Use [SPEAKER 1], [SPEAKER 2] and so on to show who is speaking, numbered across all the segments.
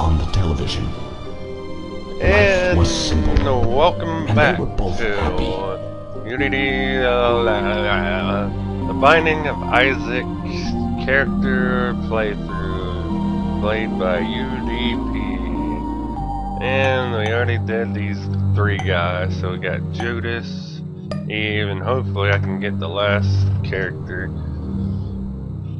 [SPEAKER 1] on the television.
[SPEAKER 2] And
[SPEAKER 1] was simple.
[SPEAKER 2] welcome
[SPEAKER 1] And they
[SPEAKER 2] back
[SPEAKER 1] were both
[SPEAKER 2] to
[SPEAKER 1] happy.
[SPEAKER 2] Unity, uh, la- la- la- the Binding of Isaac character playthrough, played by UDP. And we already did these three guys, so we got Judas, Eve, and hopefully I can get the last character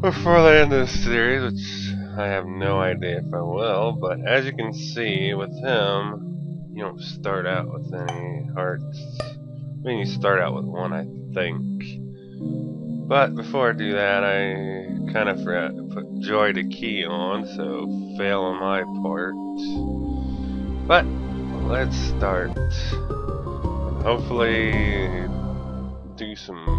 [SPEAKER 2] before the end of the series, which I have no idea if I will, but as you can see with him, you don't start out with any hearts. I mean, you start out with one, I think. But before I do that, I kind of forgot to put JoyToKey on, so fail on my part. But let's start. Hopefully, do some.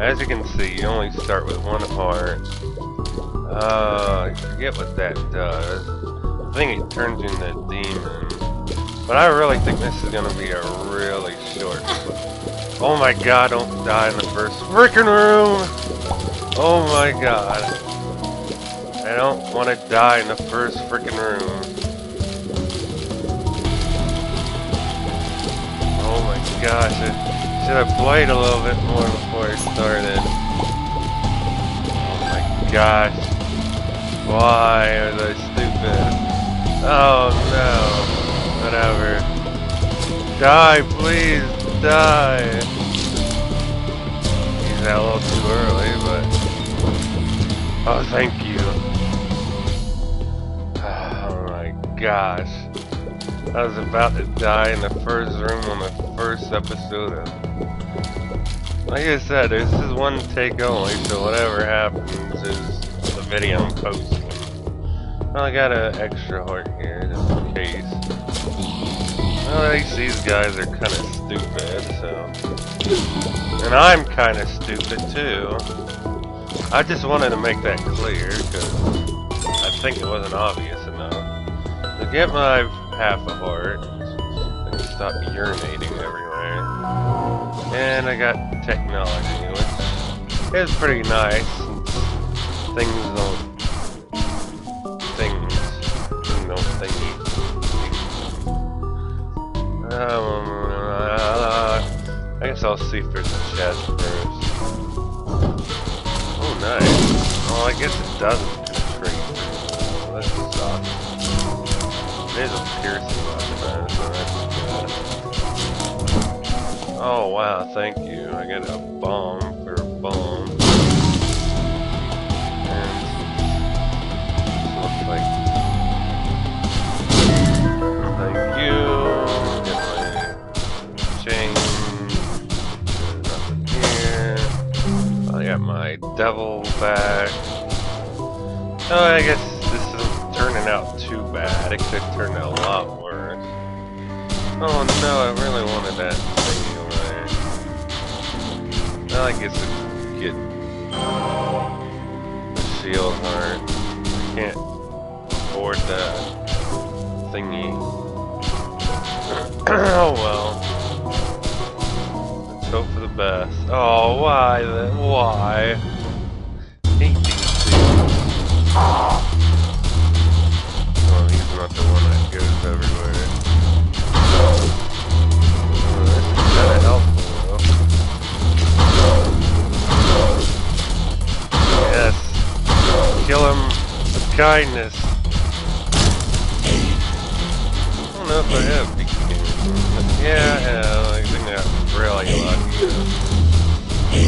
[SPEAKER 2] As you can see, you only start with one heart. Uh, I forget what that does. I think it turns into a demon. But I really think this is gonna be a really short. Oh my god, don't die in the first freaking room! Oh my god. I don't want to die in the first freaking room. Oh my gosh, I should have played a little bit more before I started. Gosh. Why are they stupid? Oh no. Whatever. Die, please, die. He's a little too early, but... Oh, thank you. Oh my gosh. I was about to die in the first room on the first episode of... Like I said, this is one take only, so whatever happens is the video I'm posting. Well, I got an extra heart here, just in case. Well, at least these guys are kind of stupid, so... And I'm kind of stupid, too. I just wanted to make that clear, because I think it wasn't obvious enough. To get my half a heart, and stop urinating everywhere. And I got technology, which is pretty nice. Things don't... Things... Don't thingy. Um, uh, I guess I'll see if there's a chest first. Oh, nice. Oh, I guess it doesn't penetrate. Well, that sucks. It is a piercing weapon, that's good. Oh, wow, thank you. I got a bomb for a bomb. Like Thank you. Get my. Nothing here. I got my devil back. Oh, I guess this isn't turning out too bad. It could turn out a lot worse. Oh no, I really wanted that. Well, I guess I could get shield heart. I can't afford that thingy. oh well. Let's hope for the best. Oh, why then? Why? Kindness. I don't know if I have PK. Yeah, I have. I think I got really lucky.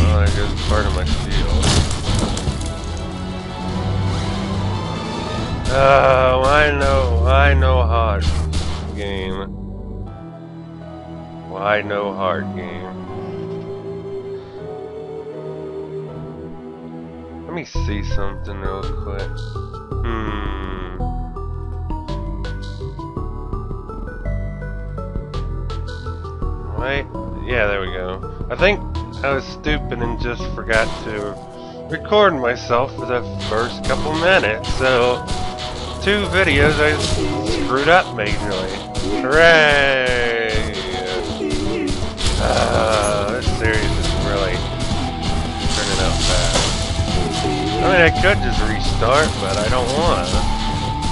[SPEAKER 2] Well, there goes part of my shield. Oh, I know, I know hard game. Why no hard game? Let me see something real quick. Hmm. Right? Yeah, there we go. I think I was stupid and just forgot to record myself for the first couple minutes, so two videos I screwed up majorly. Hooray! Uh, this series is really turning out bad. I mean, I could just restart, but I don't want.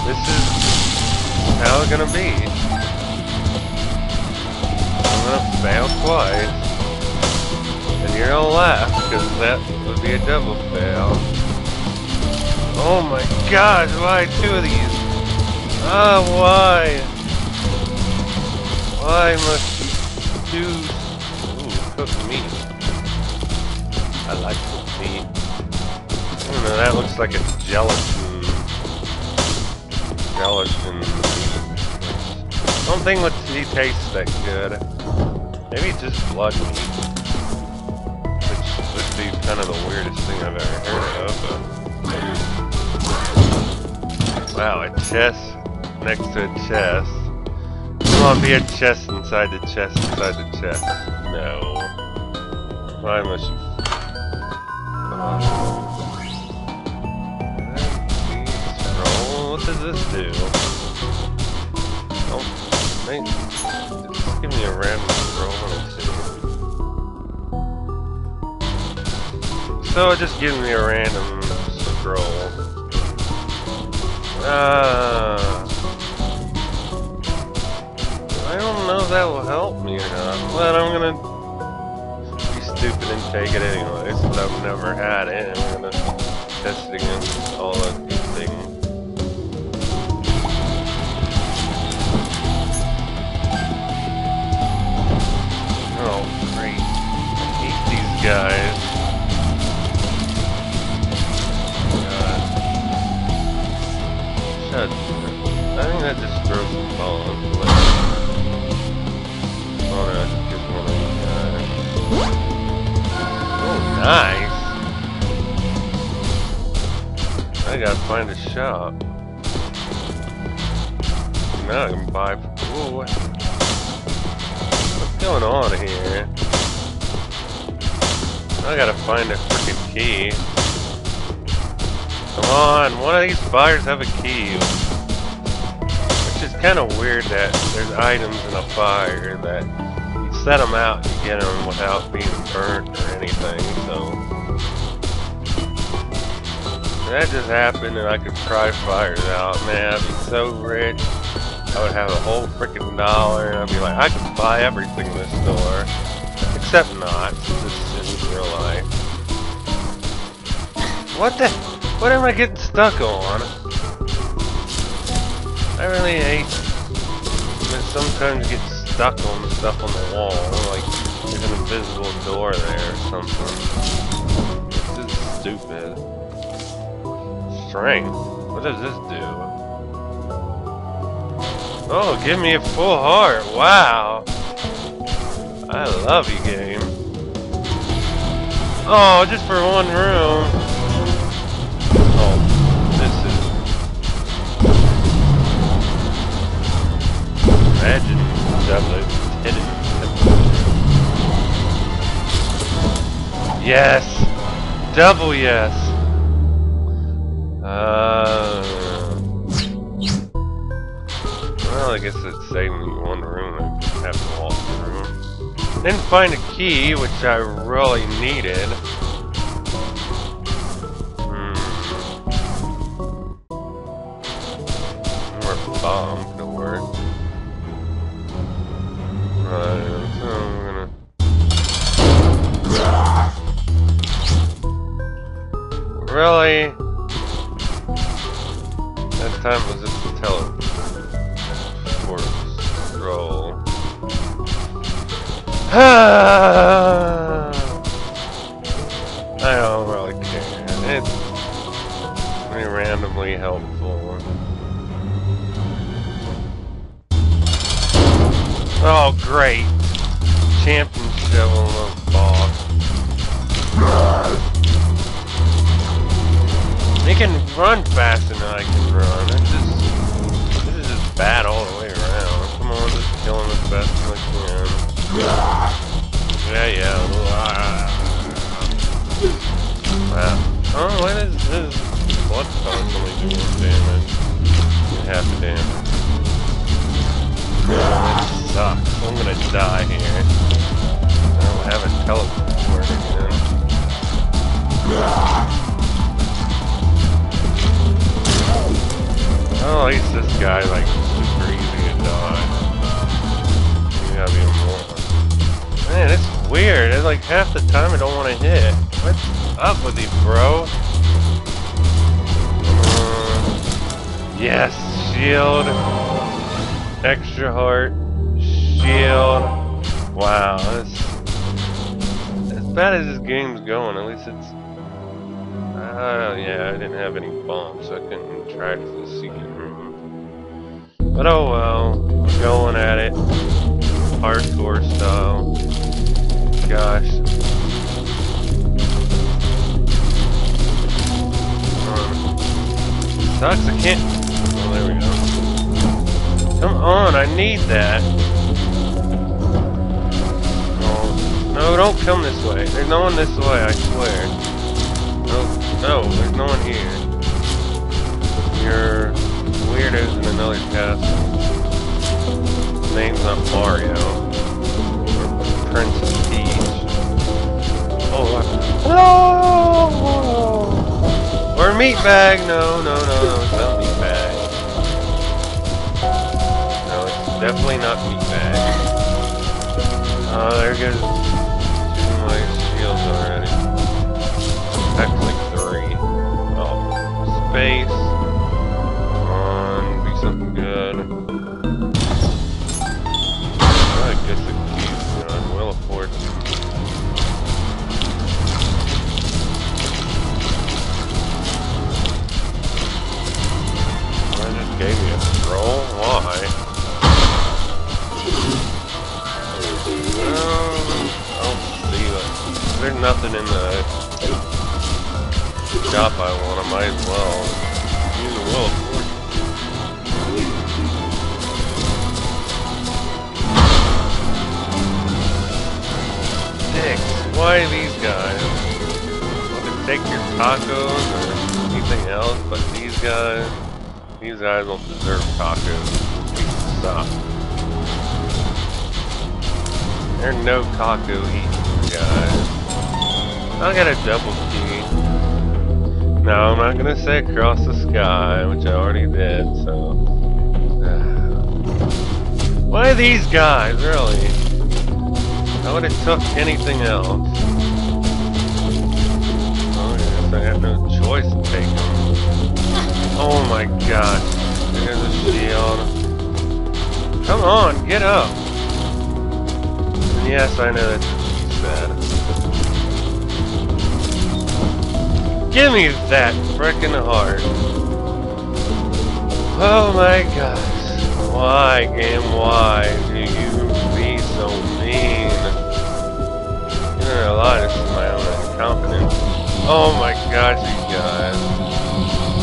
[SPEAKER 2] This is how it's gonna be. I'm gonna fail twice. And you're gonna laugh, because that would be a double fail. Oh my gosh, why two of these? Ah, why? Why must choose? Ooh, cooked meat. I like. That looks like a gelatin. Gelatin. Don't think he tastes that good. Maybe it's just blood meat. Which would be kind of the weirdest thing I've ever heard of. But... Wow, a chest next to a chest. Come on, be a chest inside the chest inside the chest. No. Why must you... Uh, Scroll? What does this do? Oh, wait. Just give me a random scroll. So it just gives me a random scroll. Uh, I don't know if that will help me or not, but I'm gonna be stupid and take it anyway, since I've never had it, I'm gonna test it against all of Oh, great. I hate these guys. God. Shut. I think that just throws some bombs. Like, oh no, it's just one of these guys. Oh, nice. I gotta find a shop. Now I can buy. Whoa, what? Going on here? I gotta find a freaking key. Come on, one of these fires have a key. Which is kind of weird that there's items in a fire that you set them out, you get them without being burnt or anything, so. That just happened and I could try fires out, man, I'd be so rich. I would have a whole freaking dollar and I'd be like, I buy everything in this store. Except not, this isn't real life. What the? What am I getting stuck on? I really hate when sometimes get stuck on stuff on the wall, like there's an invisible door there or something. This is stupid. Strength? What does this do? Oh, give me a full heart. Wow. I love you, game. Oh, just for one room. Oh, this is... Imagine double hit it. Yes! Double yes! Uh... Well, I guess it's saving me one room. I just have to walk through. Didn't find a key, which I really needed. Hmm. More bomb could work. Right, so I'm gonna. Really? Yes, shield. Extra heart. Shield. Wow, that's as bad as this game's going. At least it's. Uh, yeah, I didn't have any bombs, so I couldn't try to the secret room. But oh well, going at it. Hardcore style. Gosh. Sucks, I can't. Oh, there we go. Come on, I need that. Oh, no, don't come this way. There's no one this way, I swear. No, no, there's no one here. You're weirdos in another castle. Name's not Mario. Or Princess Peach. Oh, hello! Or Meatbag! No, no, no, no, definitely not Meatbag. Oh, uh, there goes two of my shields already. Actually, three. Oh, space. Come on, be something good. I guess it keeps. Wheel of Fortune. I just gave me a scroll? Why? There's nothing in the shop I want. I might as well use a of Fortune. Dicks. Why these guys? Want to take your tacos or anything else, but these guys, these guys don't deserve tacos. They suck. There are no taco eating guys. I got a double key. No, I'm not gonna say across the sky, which I already did, so. Why these guys, really? I would have took anything else. Oh, I guess I had no choice to take them. Oh my gosh. There's a shield. Come on, get up. And yes, I know that's Give me that frickin' heart. Oh my gosh. Why, game, why do you be so mean? You're gonna lie to my own confidence. Oh my gosh, these guys.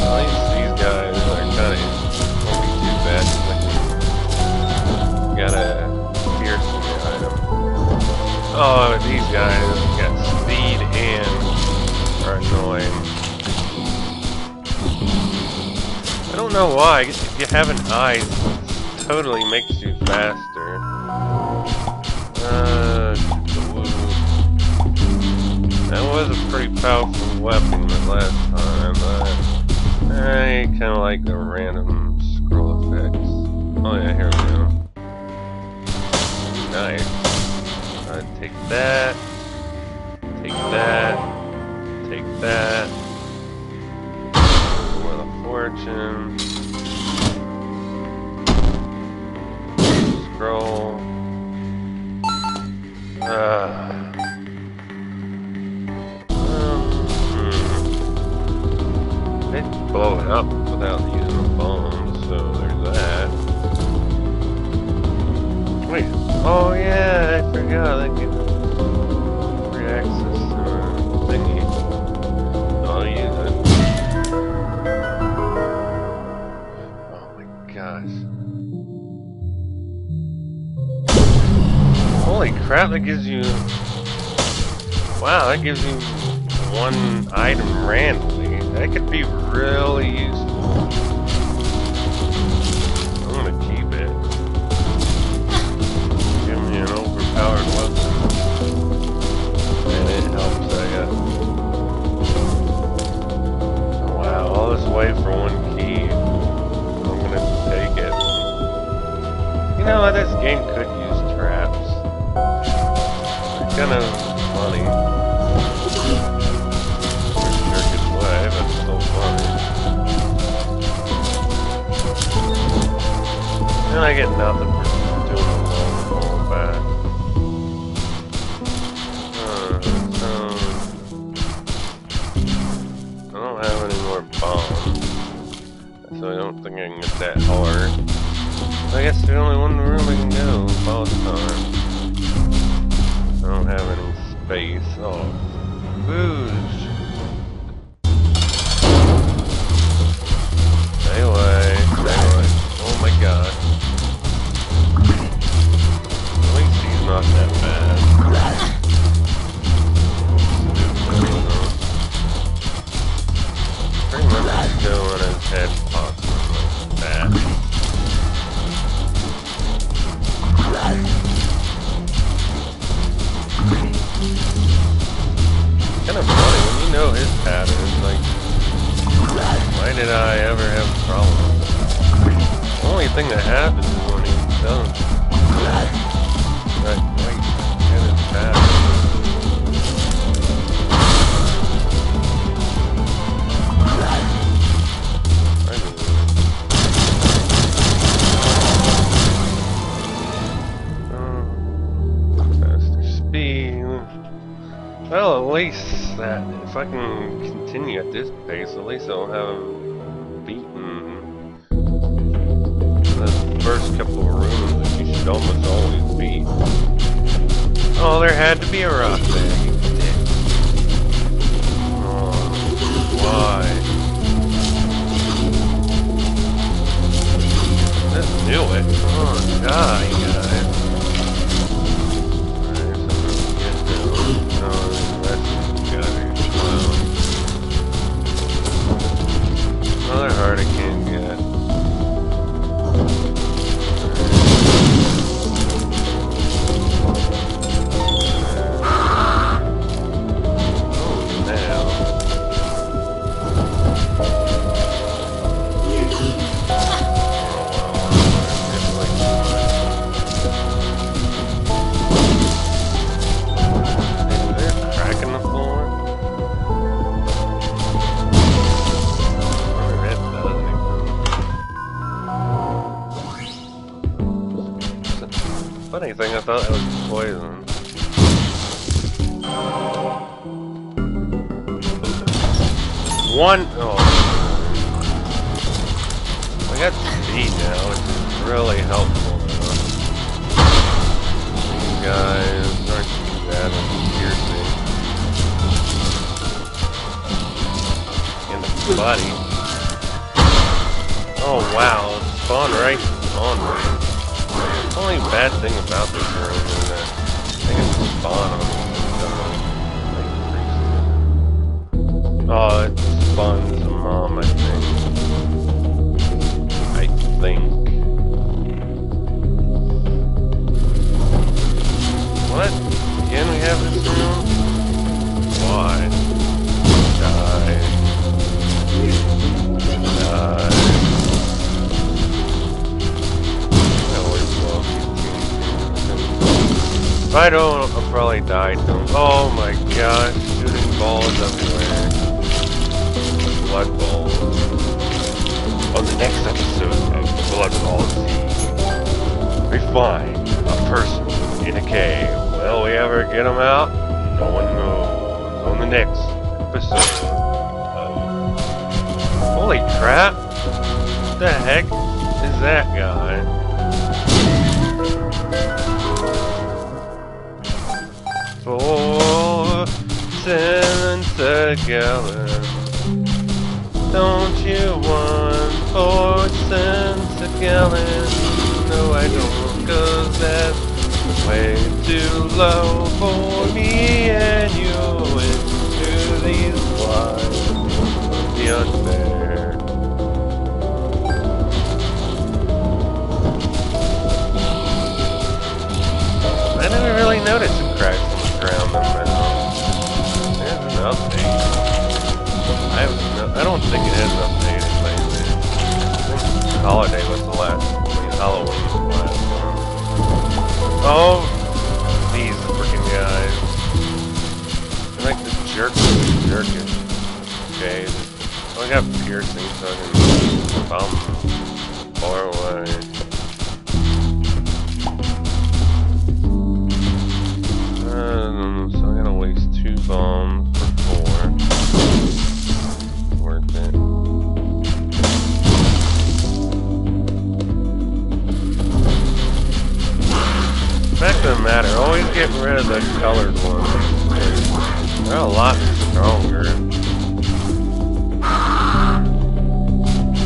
[SPEAKER 2] At least these guys are kinda won't be too bad can got a piercing item. Oh, these guys annoying. I don't know why. I guess if you have an eye, it totally makes you faster. Uh, that was a pretty powerful weapon the last time, but I kind of like the random scroll effects. Oh yeah, here we go. Nice. Uh, take that. Take that. That. Wheel of Fortune. Scroll. Uh, um, hmm. They blow it up without using a bomb, so there's that. Wait. Oh yeah, I forgot. Holy crap, that gives you... Wow, that gives you one item randomly. That could be really useful. get nothing for doing a back. Uh, so I don't have any more bombs, so I don't think I can get that hard. I guess the only one room I can go all the time. I don't have any space. Oh, food. I can continue at this pace, at least I'll have beaten the first couple of rooms that you should almost always beat. Oh, there had to be a rock there. Oh, why? Let's do it. Oh, God. another hurting. thought it was poison. One. Oh. I got speed now, which is really helpful. Guys aren't too bad at piercing. In the body. Oh wow, spawn right on me. Only bad thing about spawn died. Oh. Matter, always get rid of the colored ones. They're a lot stronger.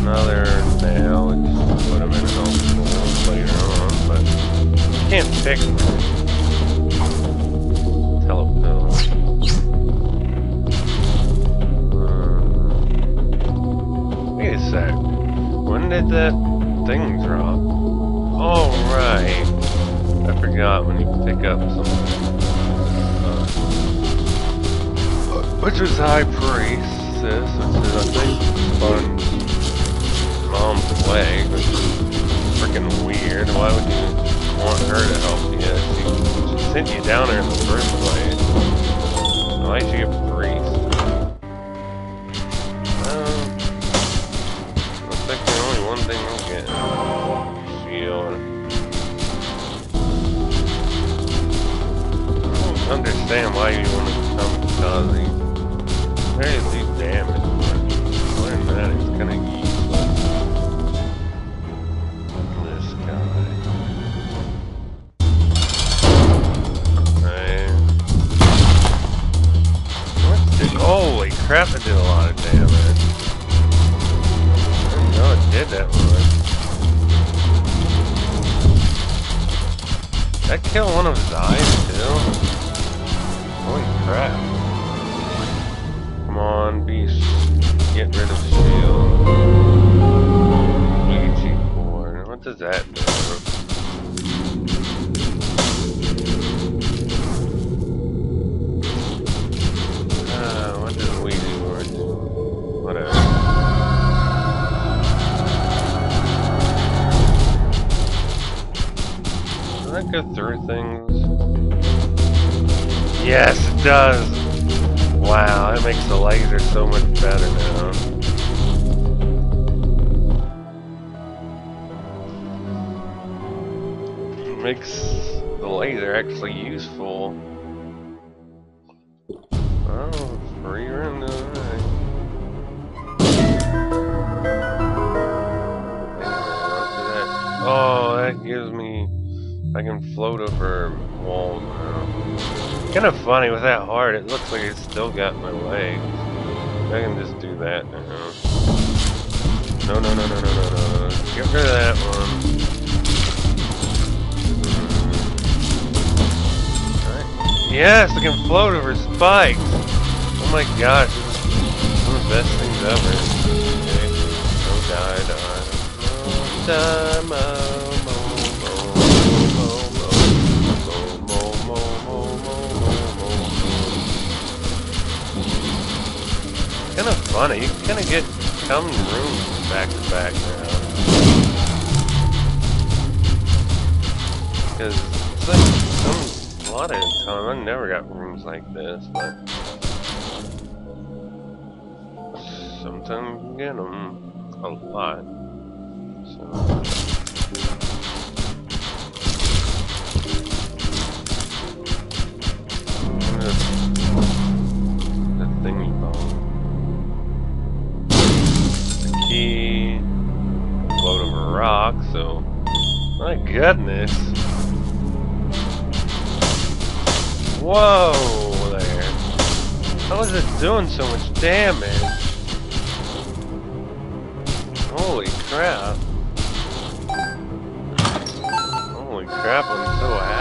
[SPEAKER 2] Another nail, which would have been helpful later on, but can't pick telepill. Uh, wait a sec. When did that thing drop? Oh, right. I forgot when you pick up. Uh, which was High Priestess, which is, I think, Sponge mom's leg, which is freaking weird. Why would you want her to help you? She, she sent you down there in the first place. Why should you get Priest? Um, looks like only one thing understand why you want to come Kazi. Very do damage, other than that, it's kind of useless. This guy. Right. What did, holy crap, it did a lot of damage. I know it did that much. That kill one of his eyes crap. Come on, beast. Get rid of shield. Ouija board. What does that do? Uh, what do? Whatever. Does that go through things? Yes, it does! Wow, that makes the laser so much better now. It makes the laser actually useful. Oh, free room. Oh, that gives me. I can float over walls now. Kind of funny with that heart. It looks like it's still got my legs. I can just do that now. No, no, no, no, no, no, no. Get rid of that one. Yes, I can float over spikes. Oh my gosh, this is one of the best things ever. Okay. No die, die. No die, Kind of funny. You kind of get come rooms back to back now. Because it's like some, a lot of time I never got rooms like this, but sometimes you get them a lot. So. Key. Float over rock, so. My goodness. Whoa there. How is it doing so much damage? Holy crap. Holy crap, I'm so happy.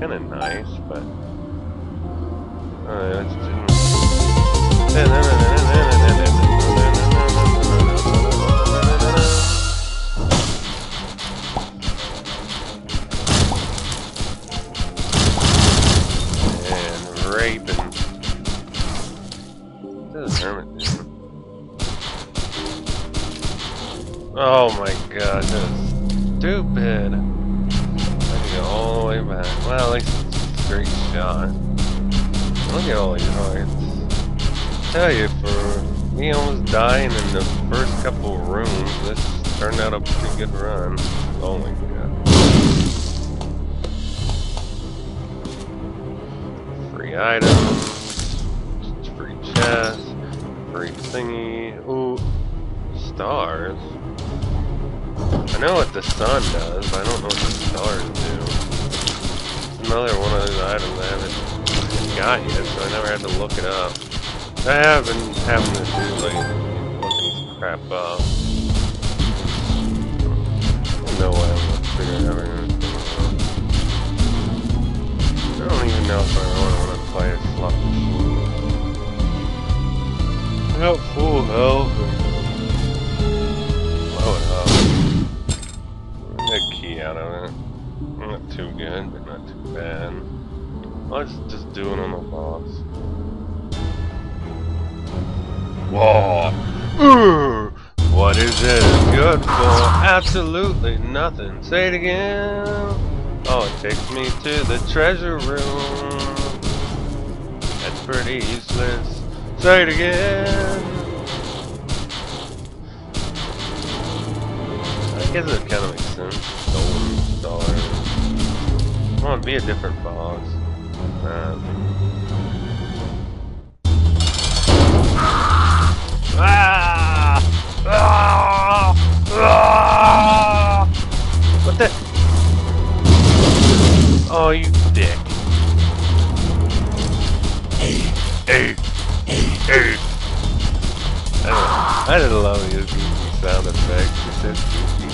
[SPEAKER 2] Kind of nice, but. Uh, Alright, pretty good run. Oh my Say it again. Oh, it takes me to the treasure room. That's pretty useless. Say it again. I guess it kind of makes sense. Golden star. I want to be a different boss. Um, Ah! Oh, you dick. Hey, hey, hey. I, didn't love his sound effects. He said goofy.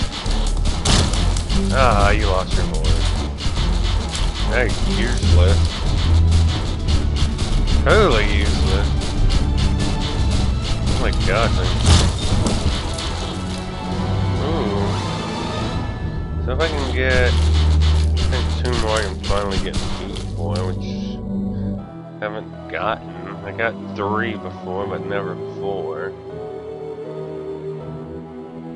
[SPEAKER 2] Ah, you lost your voice. Hey, useless. Totally useless. Oh my gosh. Ooh. So if I can get, think more, I can finally get Meat Boy, which I haven't gotten. I got three before, but never four.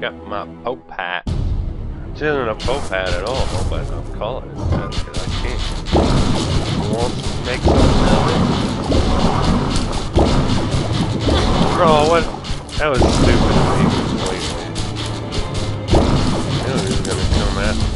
[SPEAKER 2] Got my Pope hat. Which isn't a Pope hat at all, but I'll call it that because I can't. Want to make something of it. Oh, what? That was stupid of me completely. I knew was gonna come at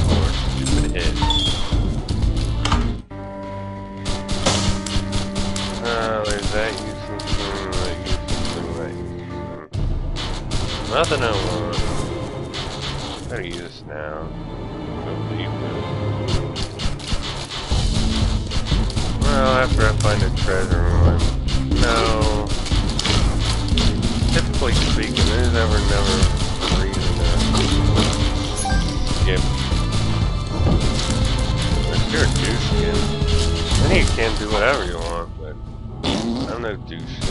[SPEAKER 2] Nothing I want. Better use this now. Well, after I find a treasure room, no. Typically speaking, there's never, never a reason to skip. If you're a douche skin, then you can do whatever you want, but I'm no douche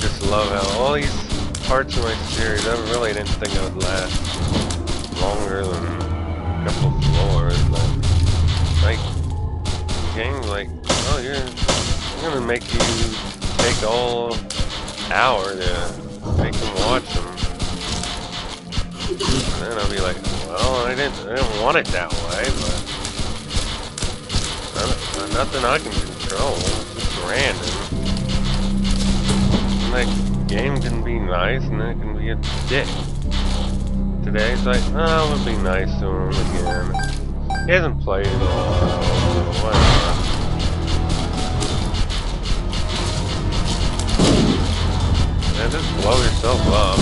[SPEAKER 2] just love how all these parts of my series, I really didn't think I would last longer than a couple floors, but like games like, oh you're I'm gonna make you take all hour to make them watch them. And then I'll be like, well I didn't I didn't want it that way, but uh, nothing I can control. It's just random. That game can be nice and it can be a dick. Today it's like, oh, it would be nice to him again. He hasn't played in a while. Yeah, just blow yourself up.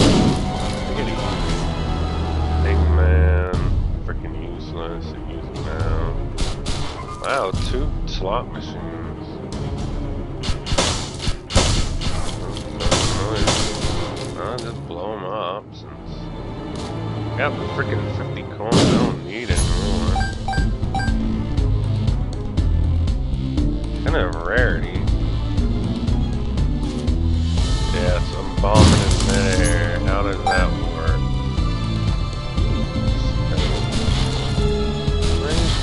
[SPEAKER 2] Take man. Freaking useless. Use now. Wow, two slot machines. I'll just blow them up since I got freaking 50 coins. I don't need anymore. Kind of rarity. Yeah, so I'm bombing in midair. How does that work?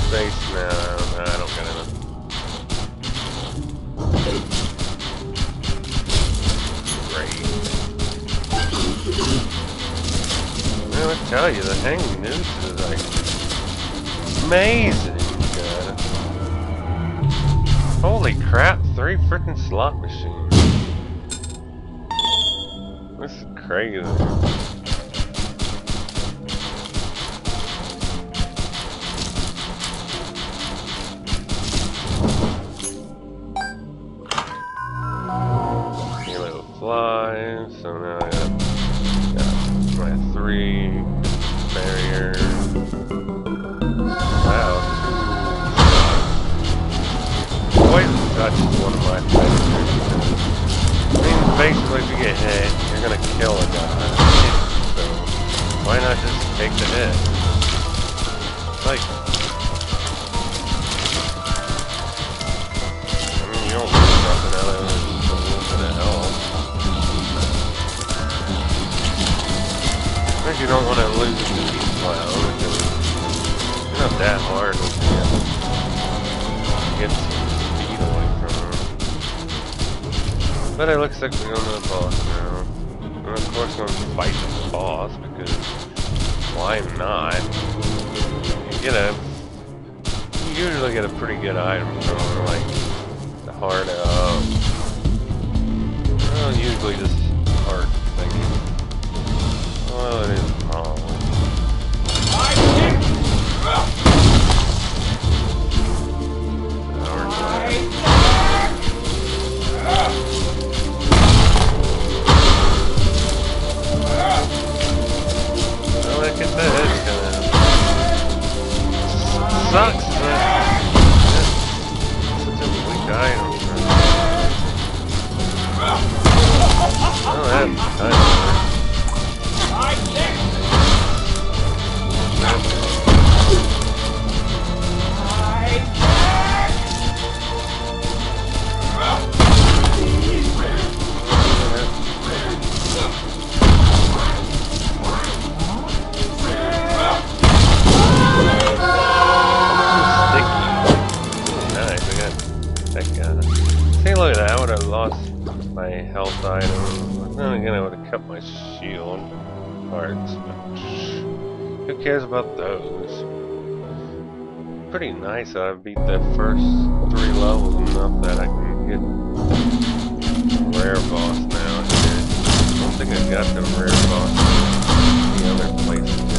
[SPEAKER 2] Space now? I don't got enough. I would tell you, the hanging noose is like amazing good. Holy crap, three freaking slot machines. This is crazy. ones, but who cares about those? Pretty nice that I beat the first three levels enough that I can get rare boss now. I don't think I got the rare boss in the other places.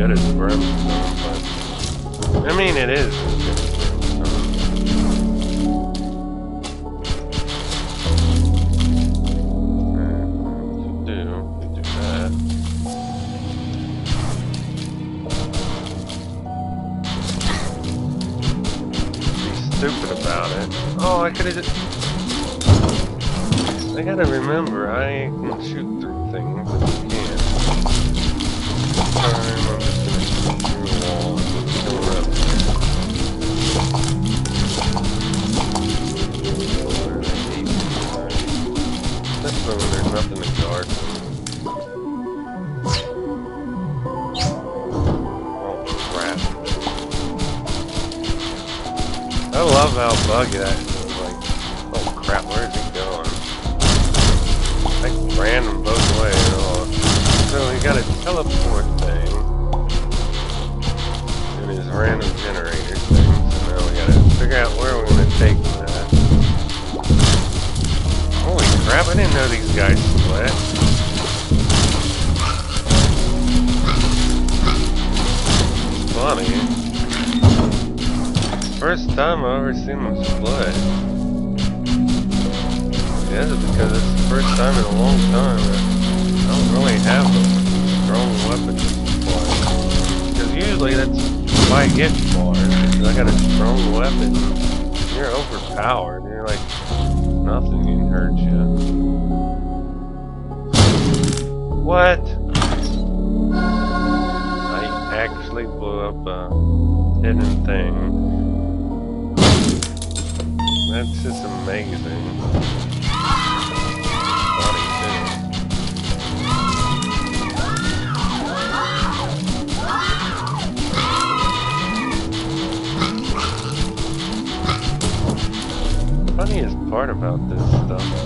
[SPEAKER 2] good as Brim. So, I mean, it is. stupid about it. Oh, I could've just... I gotta remember, I can shoot through things. Oh crap. I love how buggy that didn't know these guys split. Funny. First time I've ever seen them split. Yeah, because it's the first time in a long time I don't really have a strong weapon to. Because usually that's why I get far. I got a strong weapon. You're overpowered. You're like, nothing can hurt you. What? I actually blew up a hidden thing. That's just amazing. Funniest part about this stuff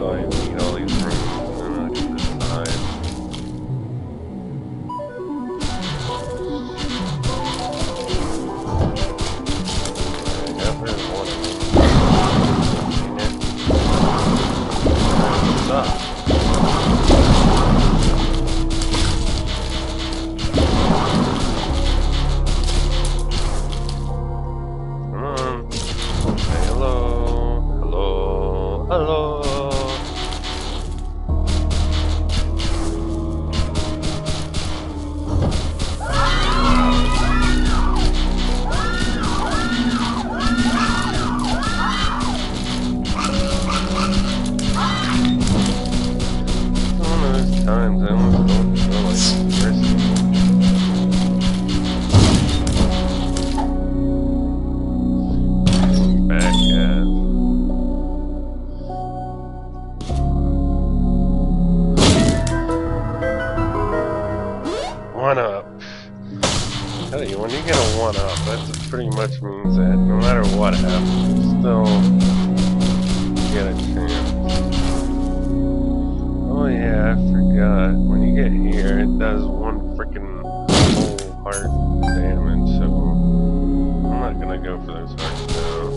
[SPEAKER 2] I'll one up, that pretty much means that no matter what happens, still get a chance. Oh yeah, I forgot. When you get here, it does one freaking whole heart damage, so I'm not gonna go for those hearts now.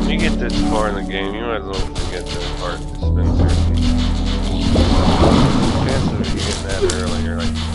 [SPEAKER 2] When you get this far in the game, you might as well forget the heart dispenser. Chances of you getting that early are like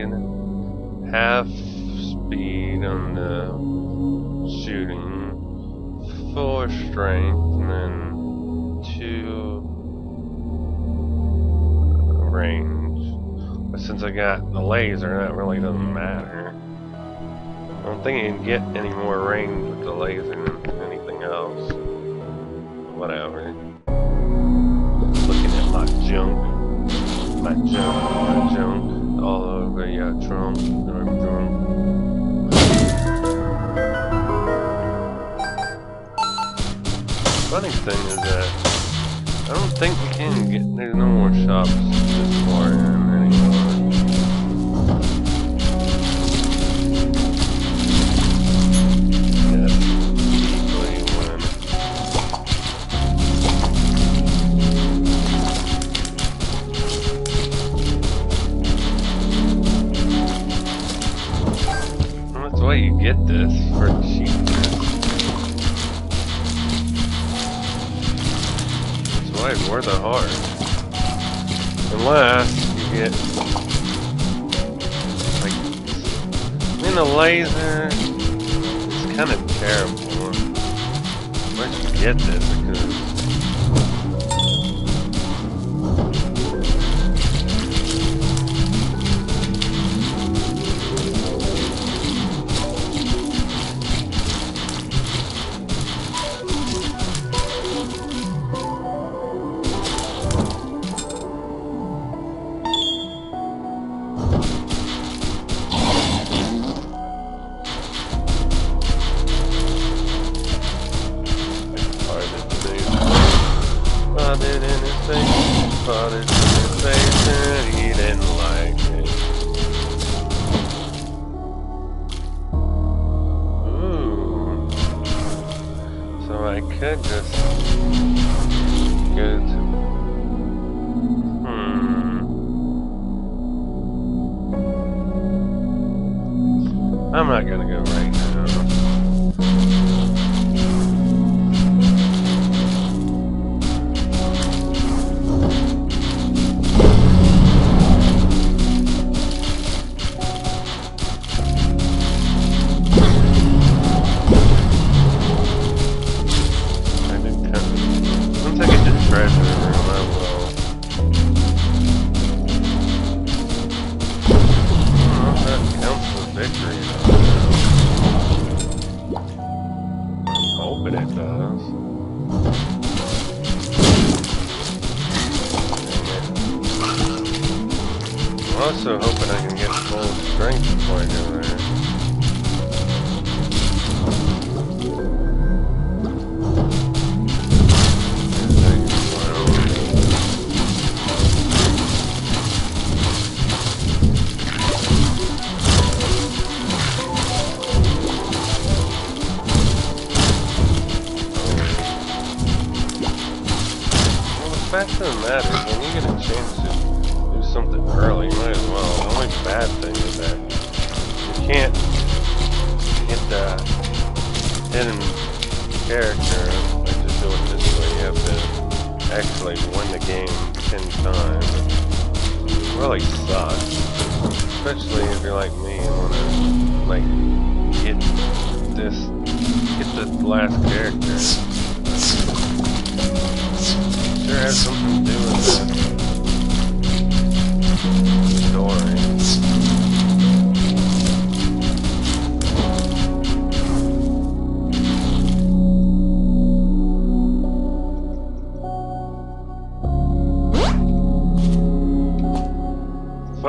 [SPEAKER 2] and half speed on the shooting, four strength, and then two range. But since I got the laser, that really doesn't matter. I don't think you can get any more range with the laser than anything else. Whatever. Looking at my junk. My junk, my junk, all over yeah, drum, drum, drum. Funny thing is that I don't think we can get, there's no more shops. get this for cheap. It's way more than hard. Unless you get like in the laser it's kind of terrible. Where'd you get this? Because could just go to hmm. I'm not gonna go right.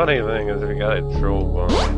[SPEAKER 2] Funny thing is, we got a troll bomb.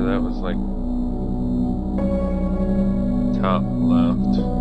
[SPEAKER 2] That was like top left.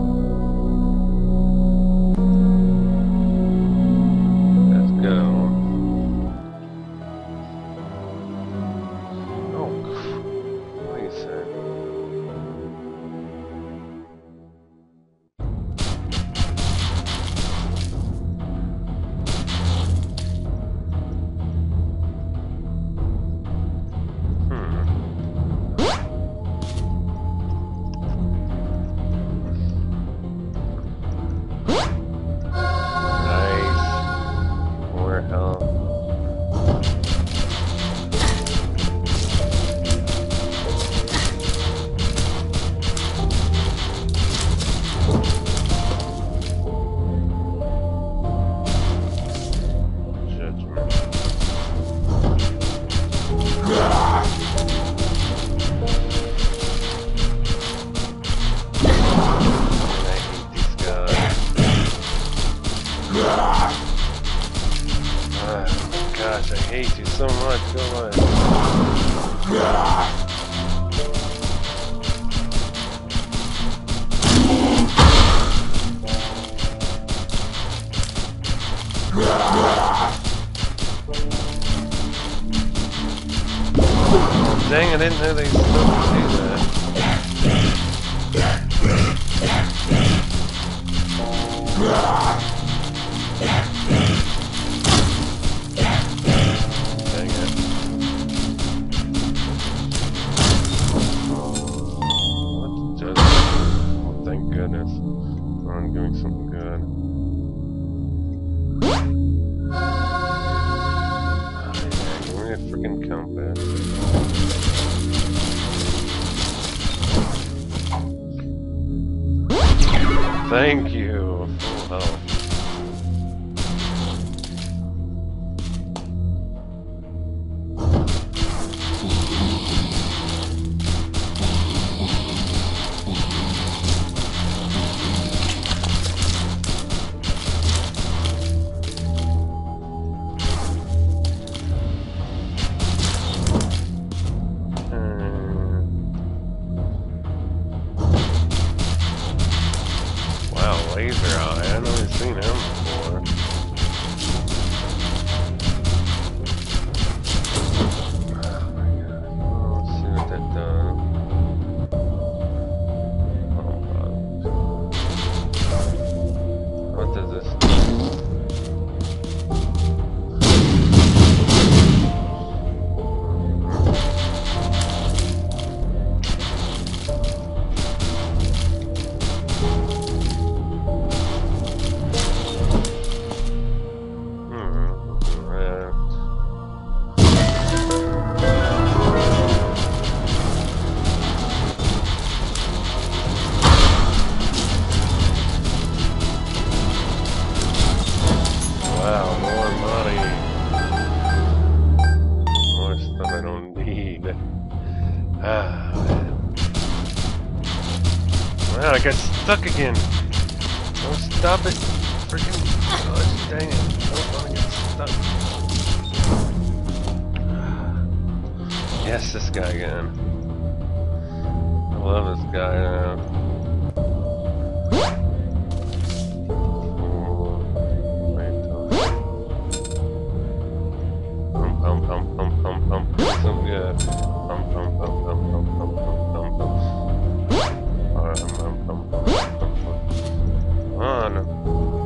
[SPEAKER 2] Thank you. Oh, well. mano.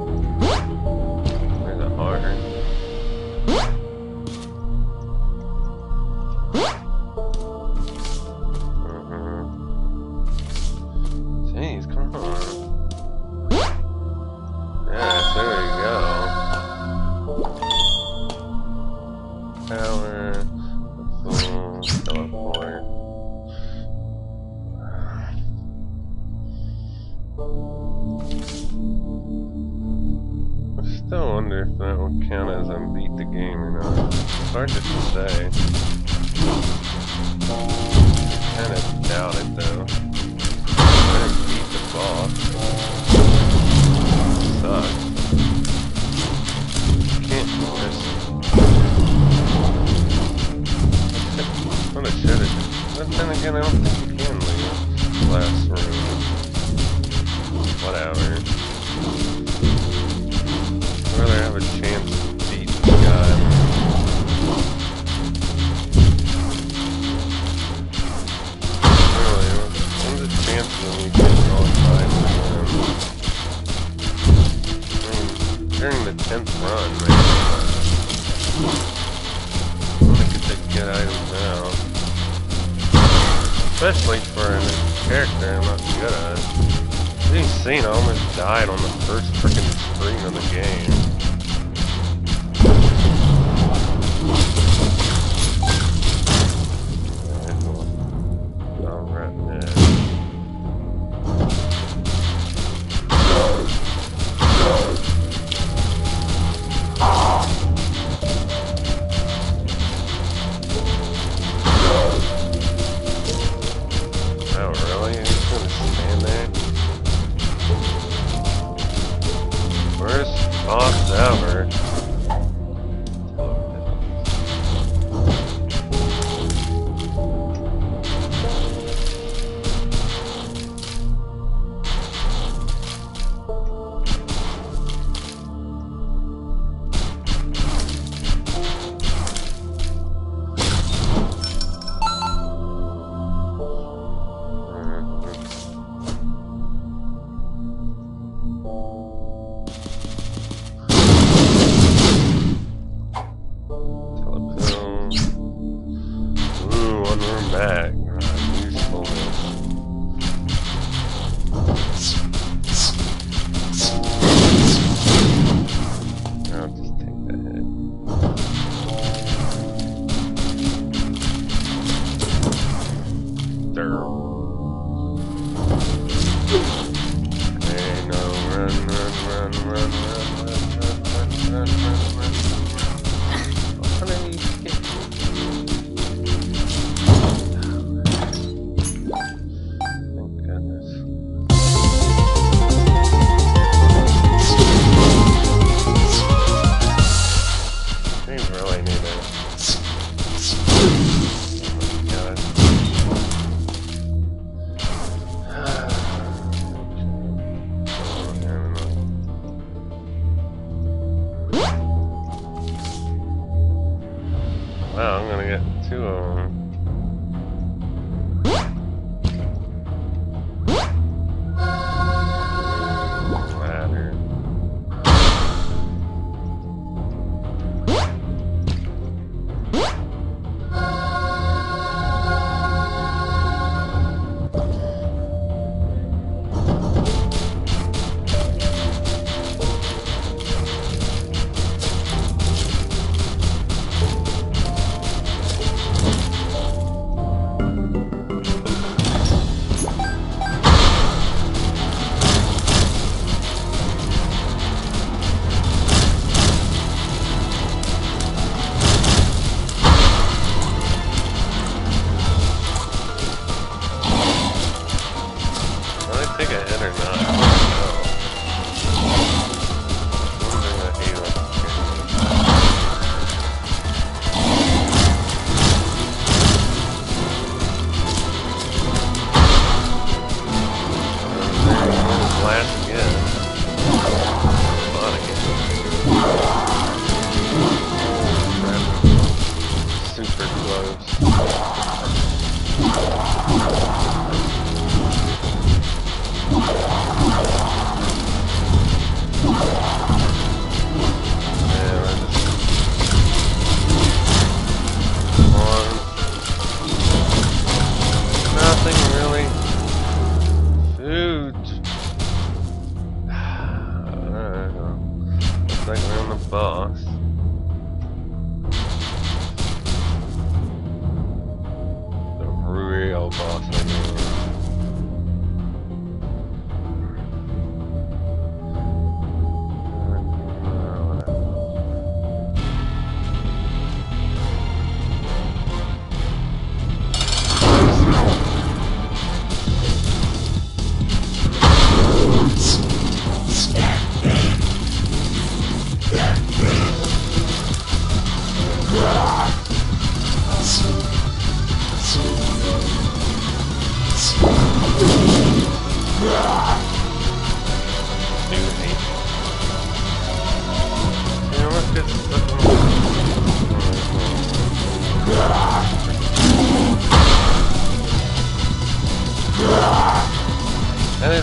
[SPEAKER 2] work.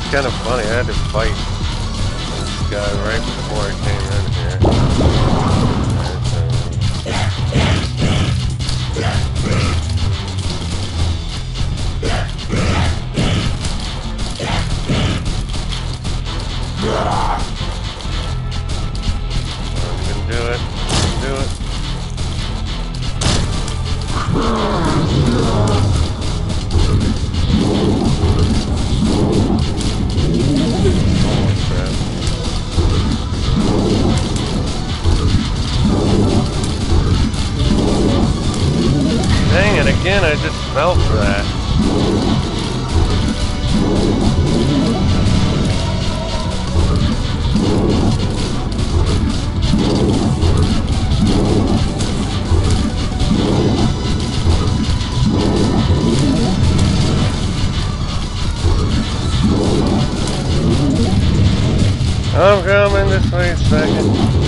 [SPEAKER 2] It's kind of funny, I had to fight this guy right before I came in here. again, I just fell for that. I'm coming this way second.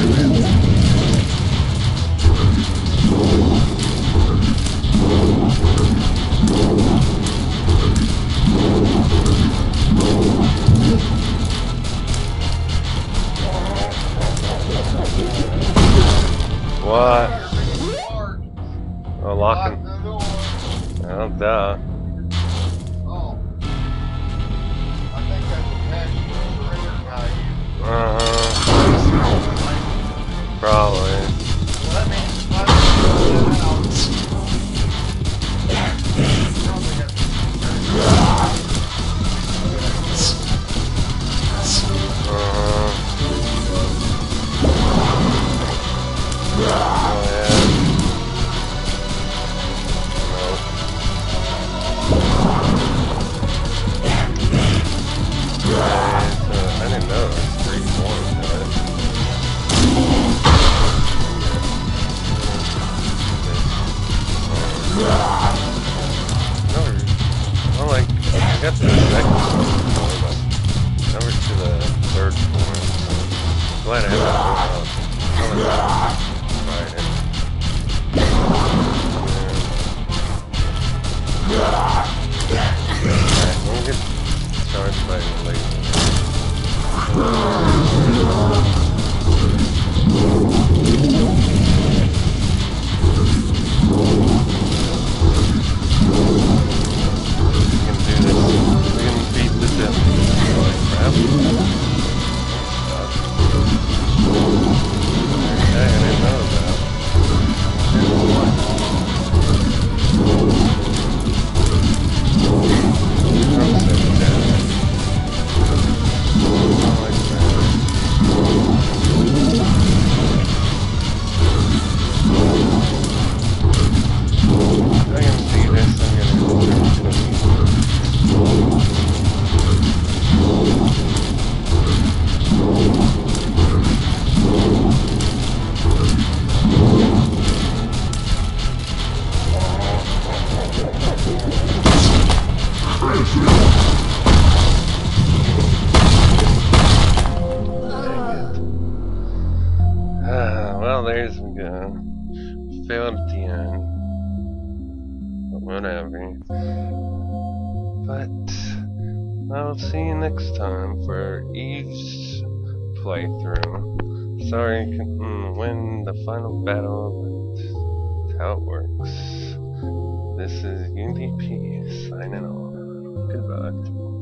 [SPEAKER 2] product.